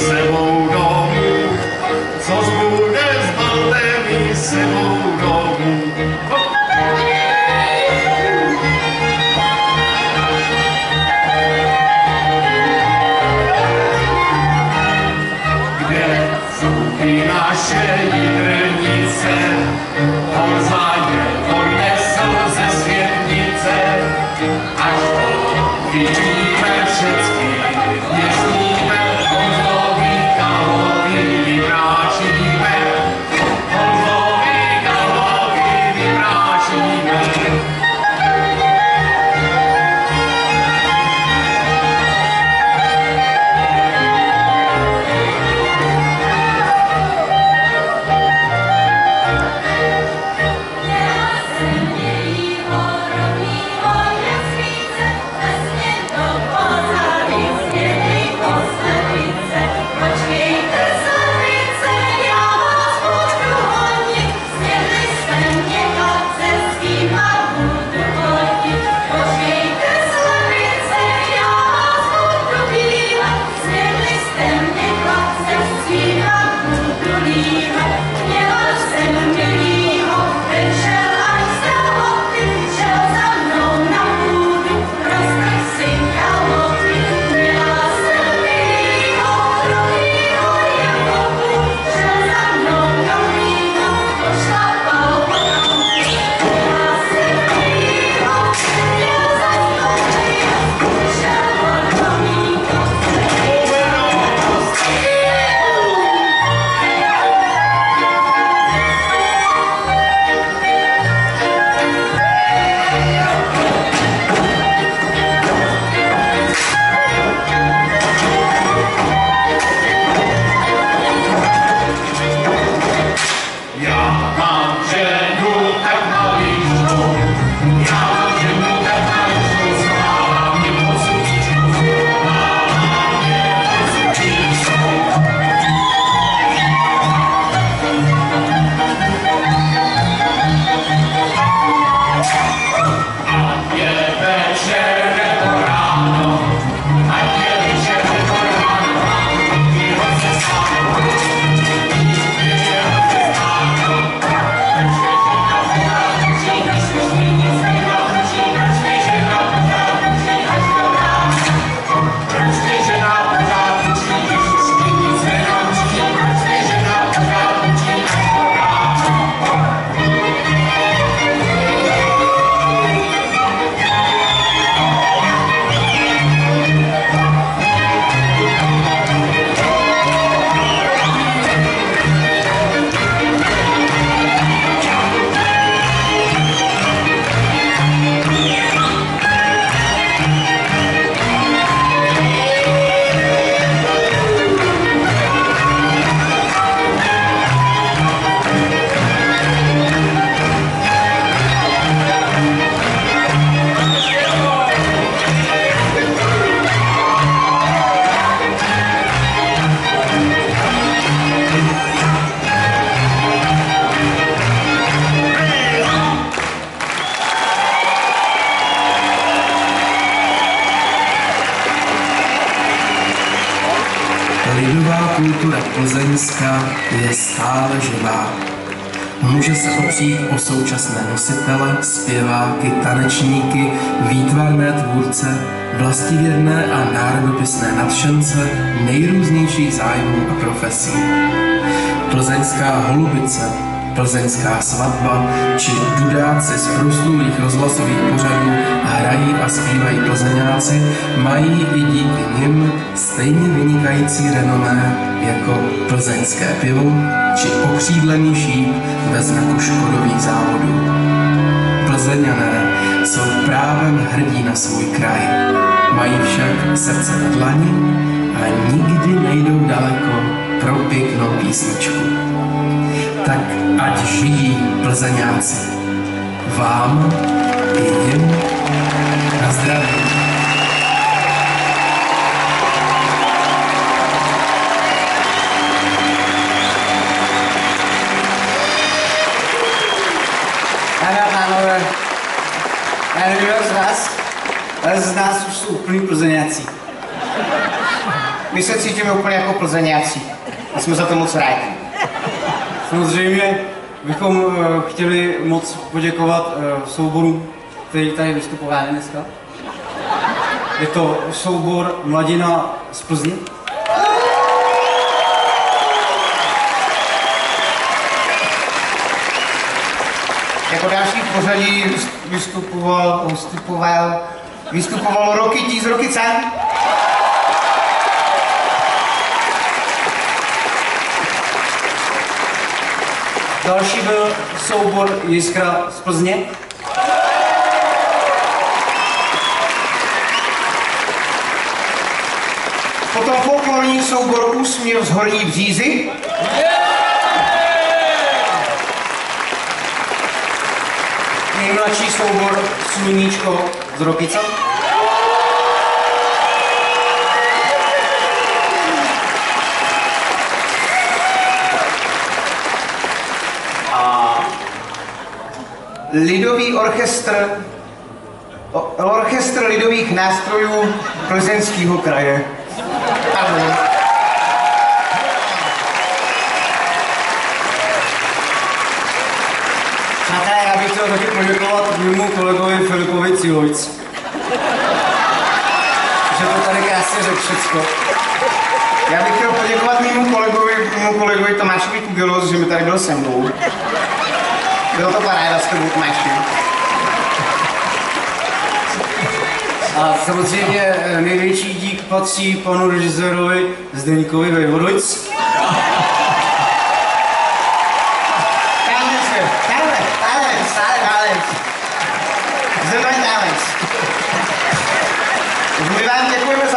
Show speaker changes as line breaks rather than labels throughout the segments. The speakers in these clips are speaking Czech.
sebou domů, což bude s pandemí sebou domů. Kde jsou ty naše jitrnice, Honza je odnesl ze světnice, až to vidí.
Lidová kultura plzeňská je stále živá. Může se opřít o současné nositele, zpěváky, tanečníky, výtvarné tvůrce, vlastivědné a národopisné nadšence nejrůznějších zájmů a profesí. Plzeňská holubice, plzeňská svatba či dudáci z proslulých rozhlasových pořadů hrají a zpívají plzeňáci, mají i díky nim stejně vynikající renomé jako plzeňské pivo či okřídlený šíp ve znaku škodových závodů. Plzeňané jsou právem hrdí na svůj kraj. Mají však srdce na dlani a nikdy nejdou daleko pro pěknou písničku. Tak ať žijí plzeňáci. Vám i jim na zdraví.
Já nevím, z vás, ale z nás už jsou úplný plzeňáci.
My se cítíme úplně jako plzeňáci. A jsme za to moc rádi.
Samozřejmě bychom eh, chtěli moc poděkovat eh, souboru, který tady vystupovali dneska. Je to soubor Mladina z Plzně.
Jako další pořadí vystupoval, vystupoval vystupovalo Roky z Rokyce.
Další byl soubor Jiskra z Plzně.
Potom folklorní soubor Úsměv z Horní Břízy.
Nejmladší soubor Sluníčko z Rokyce.
Lidový orchestr, orchestr lidových nástrojů Plzeňského kraje. Pardon.
Přátelé, já bych chtěl taky poděkovat mému kolegovi Filipovi Cílojc. Že to tady krásně řekl všecko.
Já bych chtěl poděkovat mému kolegovi, mému kolegovi Tomášovi Kugelos, že mi tady byl se mnou. Bylo to paráda s tebou, Tomáši.
A samozřejmě eh, největší dík patří panu režisérovi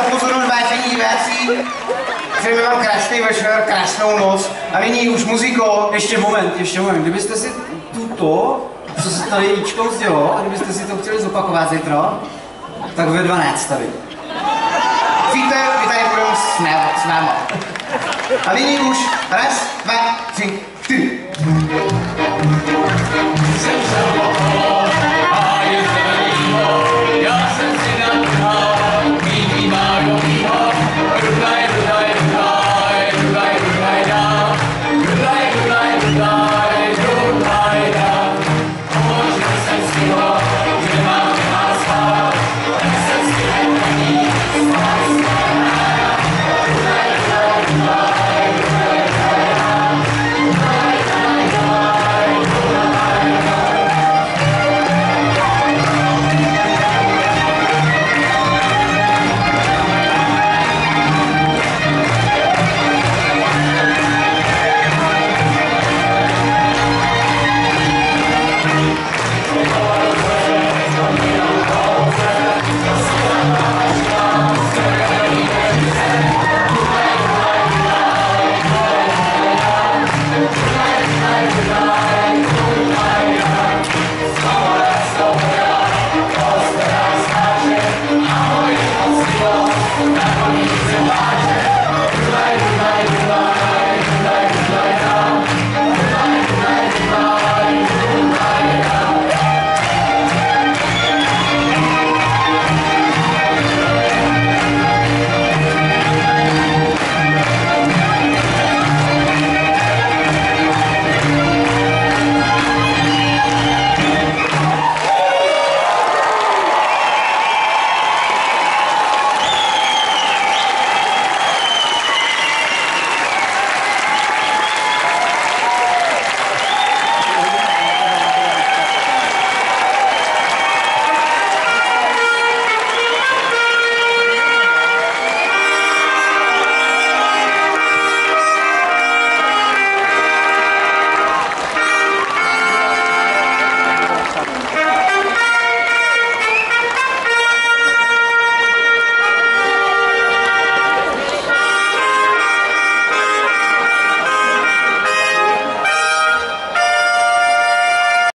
pozornost, vážení diváci. Přejeme vám krásný večer, krásnou noc. A nyní už muziko.
Ještě moment, ještě moment. Kdybyste si tuto, co se tady Jíčkou sdělo, a kdybyste si to chtěli zopakovat zítra, tak ve 12 tady.
Víte, my tady budeme s, náma. A nyní už raz, dva, tři, čtyři.